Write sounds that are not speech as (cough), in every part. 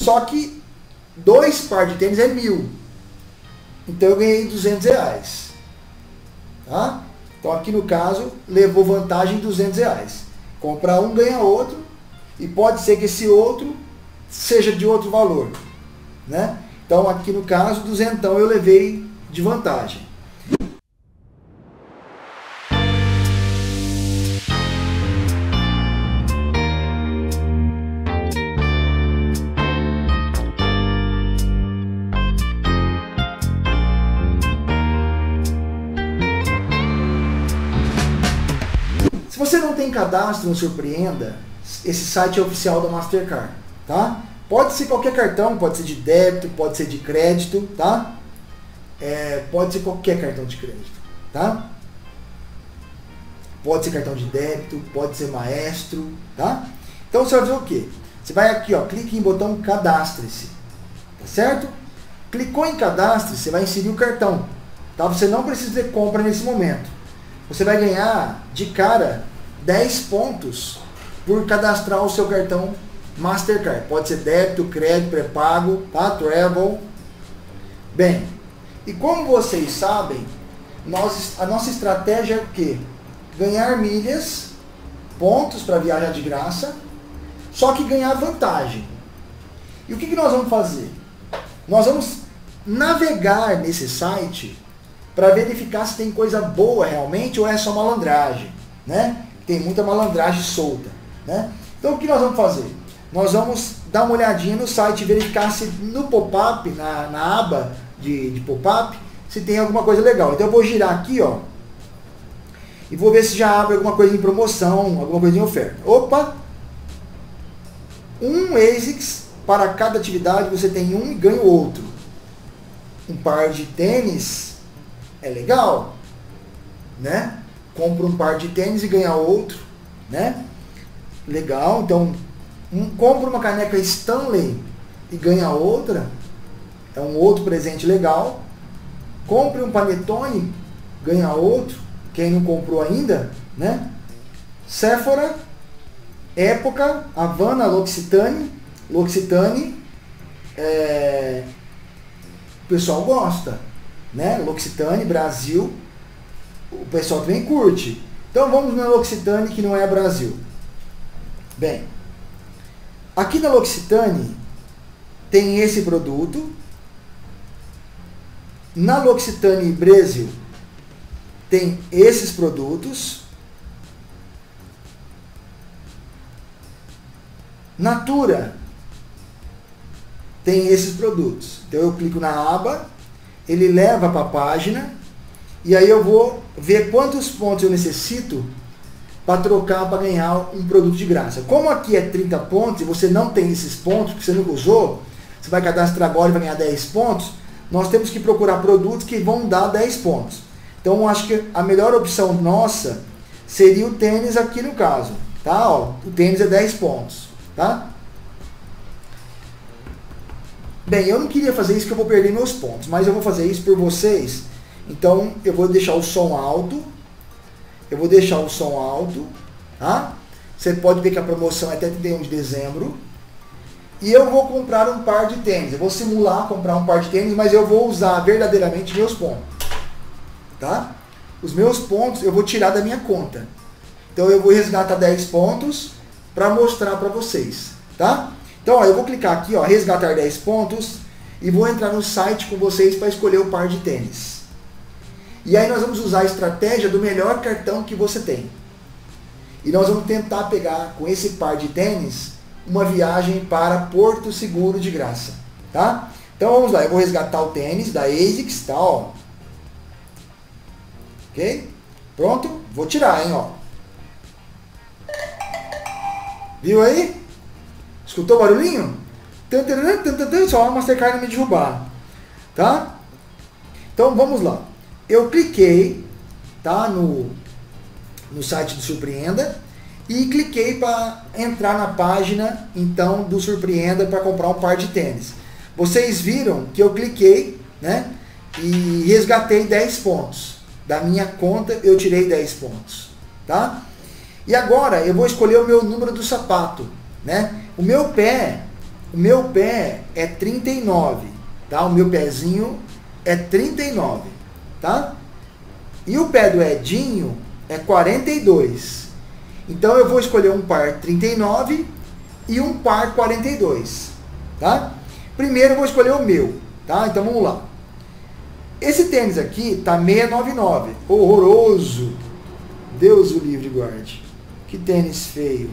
Só que dois par de tênis é mil. Então eu ganhei 200 reais. Tá? Então aqui no caso, levou vantagem 200 reais. Comprar um, ganha outro. E pode ser que esse outro seja de outro valor. Né? Então aqui no caso, duzentão eu levei de vantagem. Você não tem cadastro no Surpreenda, esse site é oficial da Mastercard, tá? Pode ser qualquer cartão, pode ser de débito, pode ser de crédito, tá? É, pode ser qualquer cartão de crédito, tá? Pode ser cartão de débito, pode ser maestro, tá? Então você vai fazer o quê? Você vai aqui, ó, clique em botão cadastre-se, tá certo? Clicou em cadastre, você vai inserir o cartão, tá? Você não precisa de compra nesse momento. Você vai ganhar de cara 10 pontos por cadastrar o seu cartão Mastercard. Pode ser débito, crédito, pré-pago, tá? Travel. Bem, e como vocês sabem, nós, a nossa estratégia é o quê? Ganhar milhas, pontos para viajar de graça, só que ganhar vantagem. E o que, que nós vamos fazer? Nós vamos navegar nesse site para verificar se tem coisa boa realmente ou é só malandragem, né? Tem muita malandragem solta. Né? Então o que nós vamos fazer? Nós vamos dar uma olhadinha no site, verificar se no pop-up, na, na aba de, de pop-up, se tem alguma coisa legal. Então eu vou girar aqui, ó, e vou ver se já abre alguma coisa em promoção, alguma coisa em oferta. Opa! Um ASICS para cada atividade você tem um e ganha o outro. Um par de tênis é legal, né? Compra um par de tênis e ganha outro, né? Legal, então um, compra uma caneca Stanley e ganha outra, é um outro presente legal. Compre um panetone, ganha outro, quem não comprou ainda, né? Sephora, Época, Havana, L'Occitane, L'Occitane, é, o pessoal gosta, né? L'Occitane, Brasil, o pessoal também curte. Então vamos na L'Occitane, que não é Brasil. Bem, aqui na L'Occitane tem esse produto. Na L'Occitane Brasil tem esses produtos. Natura tem esses produtos. Então eu clico na aba, ele leva para a página e aí eu vou ver quantos pontos eu necessito para trocar para ganhar um produto de graça. Como aqui é 30 pontos e você não tem esses pontos, porque você nunca usou, você vai cadastrar agora e vai ganhar 10 pontos, nós temos que procurar produtos que vão dar 10 pontos. Então eu acho que a melhor opção nossa seria o tênis aqui no caso. Tá? Ó, o tênis é 10 pontos. Tá? Bem, eu não queria fazer isso que eu vou perder meus pontos, mas eu vou fazer isso por vocês então eu vou deixar o som alto. Eu vou deixar o som alto, tá? Você pode ver que a promoção é até 31 de dezembro. E eu vou comprar um par de tênis. Eu vou simular comprar um par de tênis, mas eu vou usar verdadeiramente meus pontos. Tá? Os meus pontos eu vou tirar da minha conta. Então eu vou resgatar 10 pontos para mostrar para vocês, tá? Então, ó, eu vou clicar aqui, ó, resgatar 10 pontos e vou entrar no site com vocês para escolher o par de tênis. E aí nós vamos usar a estratégia do melhor cartão que você tem. E nós vamos tentar pegar com esse par de tênis uma viagem para Porto Seguro de graça, tá? Então vamos lá, eu vou resgatar o tênis da ASICS, tá, ó. Ok? Pronto? Vou tirar, hein, ó. Viu aí? Escutou o barulhinho? Só a Mastercard me derrubar. Tá? Então vamos lá eu cliquei tá, no, no site do Surpreenda e cliquei para entrar na página então do Surpreenda para comprar um par de tênis. Vocês viram que eu cliquei né, e resgatei 10 pontos. Da minha conta eu tirei 10 pontos. Tá? E agora eu vou escolher o meu número do sapato. Né? O meu pé o meu pé é 39, tá? O meu pezinho é 39, tá? E o pé do Edinho é 42. Então eu vou escolher um par 39 e um par 42, tá? Primeiro eu vou escolher o meu, tá? Então vamos lá. Esse tênis aqui tá 699, horroroso. Deus o livre guarde. Que tênis feio.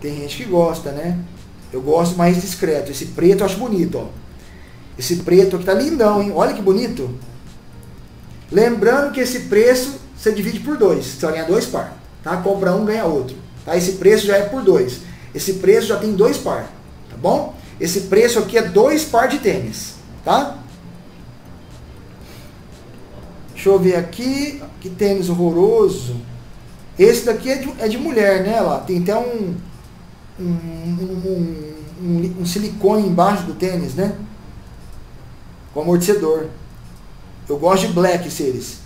Tem gente que gosta, né? Eu gosto mais discreto. Esse preto eu acho bonito, ó. Esse preto aqui tá lindão, hein? Olha que bonito. Lembrando que esse preço você divide por dois. Você vai ganhar dois par. Tá? Compra um, ganha outro. Tá? Esse preço já é por dois. Esse preço já tem dois par. Tá bom? Esse preço aqui é dois par de tênis. Tá? Deixa eu ver aqui. Que tênis horroroso. Esse daqui é de, é de mulher, né? Lá, tem até um, um, um, um, um silicone embaixo do tênis, né? Com amortecedor. Eu gosto de black seres.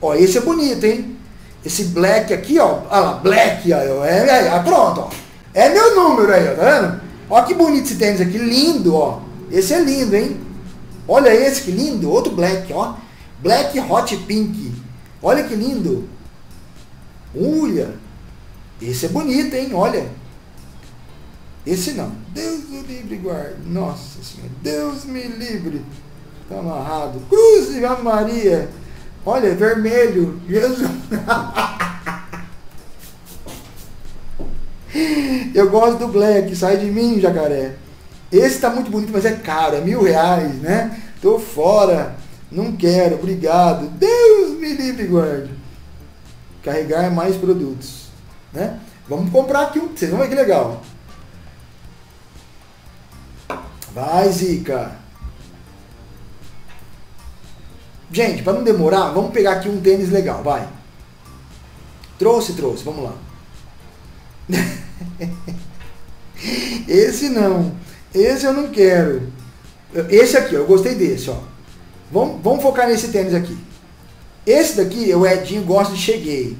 Ó, esse é bonito, hein? Esse black aqui, ó. Olha lá, black, ó. É, é, é, pronto, ó. É meu número aí, ó, tá vendo? Ó que bonito esse tênis aqui, lindo, ó. Esse é lindo, hein? Olha esse que lindo, outro black, ó. Black Hot Pink. Olha que lindo. Olha. Esse é bonito, hein? Olha. Esse não. Deus me livre, guarde. Nossa Senhora. Deus me livre. Está amarrado. Cruz de Maria. Olha, vermelho. Jesus. (laughs) Eu gosto do black. Sai de mim, jacaré. Esse está muito bonito, mas é caro. É mil reais, né? Tô fora. Não quero. Obrigado. Deus me livre, guarde. Carregar mais produtos. Né? Vamos comprar aqui um. Vocês vão ver que legal. Vai, Zica. Gente, para não demorar, vamos pegar aqui um tênis legal, vai. Trouxe, trouxe, vamos lá. (laughs) Esse não. Esse eu não quero. Esse aqui, eu gostei desse, ó. Vamos, vamos focar nesse tênis aqui. Esse daqui, o Edinho gosta de cheguei.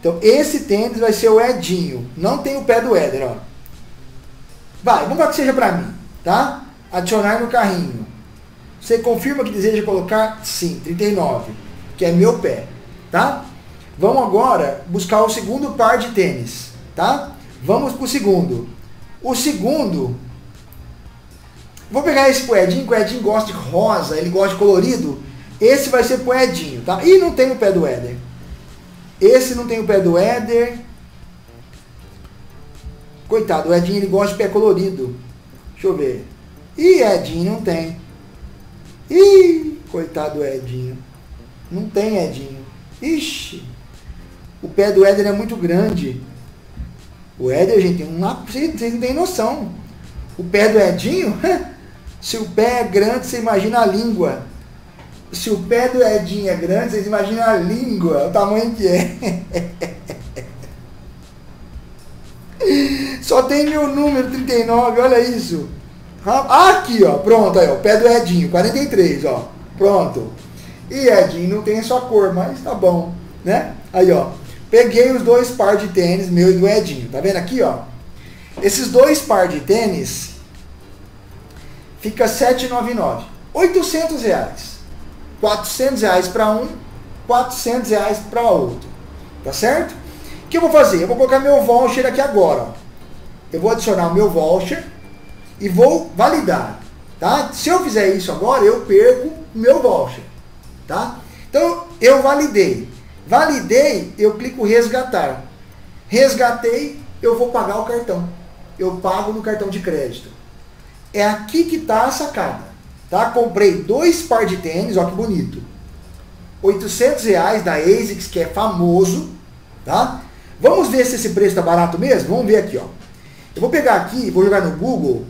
Então, esse tênis vai ser o Edinho. Não tem o pé do Éder, ó. Vai, vamos para que seja para mim, tá? Adicionar no carrinho. Você confirma que deseja colocar? Sim, 39, que é meu pé, tá? Vamos agora buscar o segundo par de tênis, tá? Vamos para o segundo. O segundo, vou pegar esse poedinho, que o Edinho gosta de rosa, ele gosta de colorido. Esse vai ser poedinho, tá? E não tem o pé do Éder. Esse não tem o pé do Éder. Coitado, o Edinho ele gosta de pé colorido. Deixa eu ver. E Edinho não tem. Ih, coitado do Edinho. Não tem Edinho. Ixi. O pé do Éder é muito grande. O Éder, gente, vocês não têm noção. O pé do Edinho, (laughs) se o pé é grande, você imagina a língua. Se o pé do Edinho é grande, vocês imaginam a língua, o tamanho que é. (laughs) Só tem meu número 39, olha isso. Aqui, ó, pronto, aí, ó, pé do Edinho, 43, ó, pronto. E Edinho não tem a sua cor, mas tá bom, né? Aí, ó, peguei os dois par de tênis, meu e do Edinho, tá vendo aqui, ó? Esses dois par de tênis fica 799, 800 reais. 400 reais para um, 400 reais para outro, tá certo? O que eu vou fazer? Eu vou colocar meu voucher aqui agora, ó. Eu vou adicionar o meu voucher e vou validar, tá? Se eu fizer isso agora, eu perco meu voucher, tá? Então, eu validei. Validei, eu clico resgatar. Resgatei, eu vou pagar o cartão. Eu pago no cartão de crédito. É aqui que está a sacada, tá? Comprei dois par de tênis, ó que bonito. 800 reais da ASICS, que é famoso, tá? Vamos ver se esse preço está barato mesmo? Vamos ver aqui, ó. Eu vou pegar aqui, vou jogar no Google,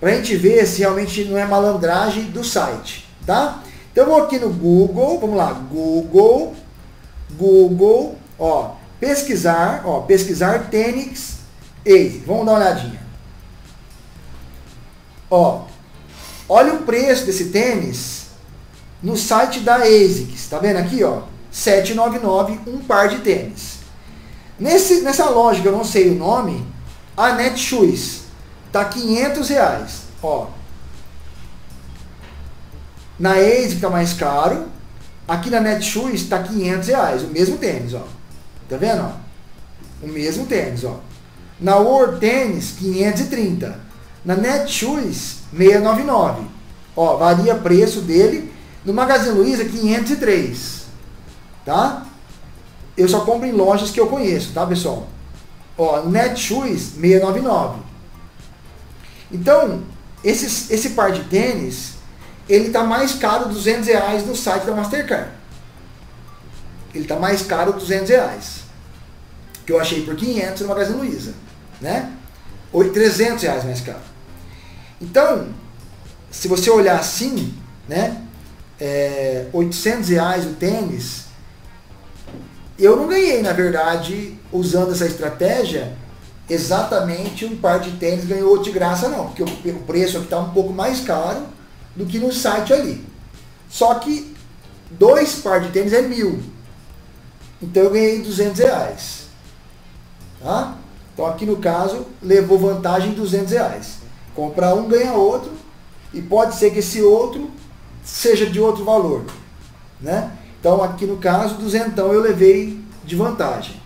para a gente ver se realmente não é malandragem do site, tá? Então eu vou aqui no Google, vamos lá, Google, Google, ó, pesquisar, ó, pesquisar tênis ASIC. Vamos dar uma olhadinha. Ó, olha o preço desse tênis no site da ASICS. Tá vendo aqui, ó? 799 um par de tênis. Nesse, nessa loja que eu não sei o nome, a Netshoes tá 500 reais. Ó. Na Ace tá mais caro. Aqui na Netshoes tá 500 reais. O mesmo tênis, ó. Tá vendo, ó? O mesmo tênis, ó. Na World Tênis, 530. Na Netshoes, 699. Ó, varia preço dele. No Magazine Luiza, 503. Tá? Eu só compro em lojas que eu conheço, tá, pessoal? Ó, Netshoes, 699. Então, esse, esse par de tênis, ele tá mais caro 200 reais no site da Mastercard. Ele tá mais caro 200 reais. Que eu achei por 500 no Magazine Luiza, né? 300 reais mais caro. Então, se você olhar assim, né? É, 800 reais o tênis, eu não ganhei, na verdade, usando essa estratégia, exatamente um par de tênis ganhou de graça, não. Porque o, preço aqui está um pouco mais caro do que no site ali. Só que dois par de tênis é mil. Então eu ganhei 200 reais. Tá? Então aqui no caso, levou vantagem 200 reais. Comprar um, ganha outro. E pode ser que esse outro seja de outro valor. Né? Então aqui no caso, duzentão eu levei de vantagem.